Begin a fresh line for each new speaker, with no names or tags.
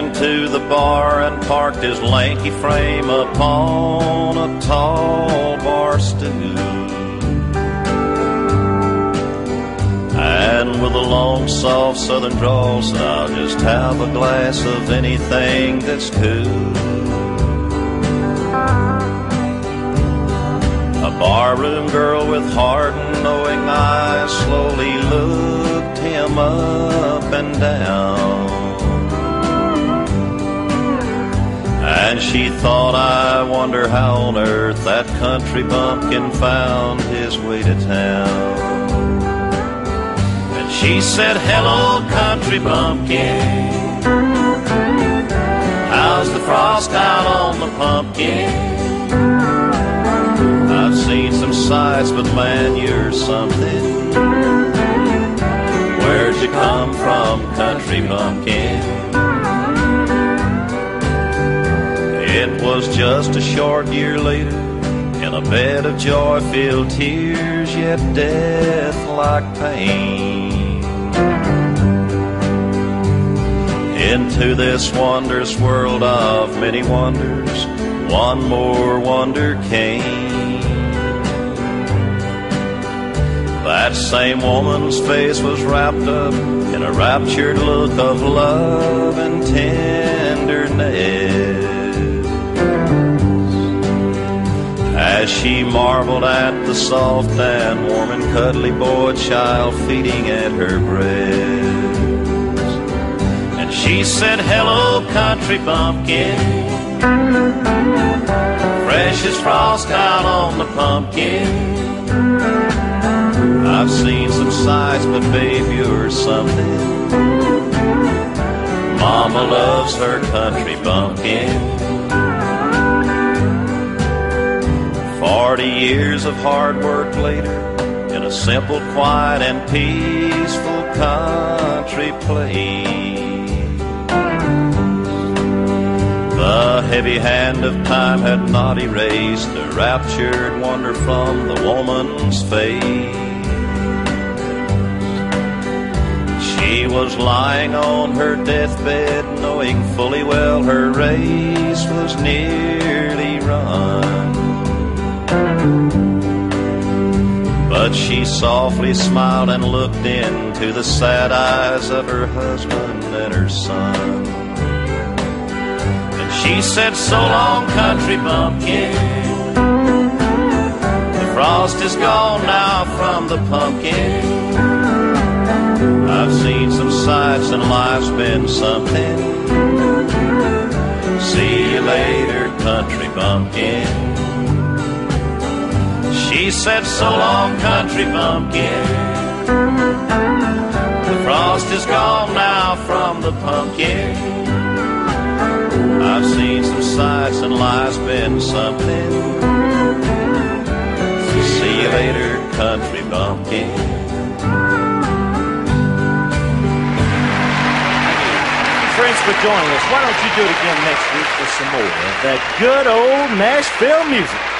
into the bar and parked his lanky frame upon a tall bar stool. And with a long, soft southern drawl, said, I'll just have a glass of anything that's cool. A barroom girl with hard and knowing eyes slowly looked him up and down. She thought, I wonder how on earth that country bumpkin found his way to town. And she said, Hello, country bumpkin. How's the frost out on the pumpkin? I've seen some sights, but man, you're something. Where'd you come from, country bumpkin? Was just a short year later, in a bed of joy filled tears, yet death like pain. Into this wondrous world of many wonders, one more wonder came. That same woman's face was wrapped up in a raptured look of love and tenderness. As she marveled at the soft and warm and cuddly boy child feeding at her breast. And she said, Hello, country bumpkin. Fresh as frost out on the pumpkin. I've seen some sights, but babe, you're something. Mama loves her country bumpkin. Forty years of hard work later, in a simple, quiet, and peaceful country place. The heavy hand of time had not erased the raptured wonder from the woman's face. She was lying on her deathbed, knowing fully well her race was nearly run. But she softly smiled and looked into the sad eyes of her husband and her son. And she said, So long, country bumpkin. The frost is gone now from the pumpkin. I've seen some sights and life's been something. See you later, country bumpkin. She said, So long, country bumpkin. The frost is gone now from the pumpkin. I've seen some sights and life's been something. See you later, country bumpkin.
friends for joining us. Why don't you do it again next week for some more of that good old Nashville music?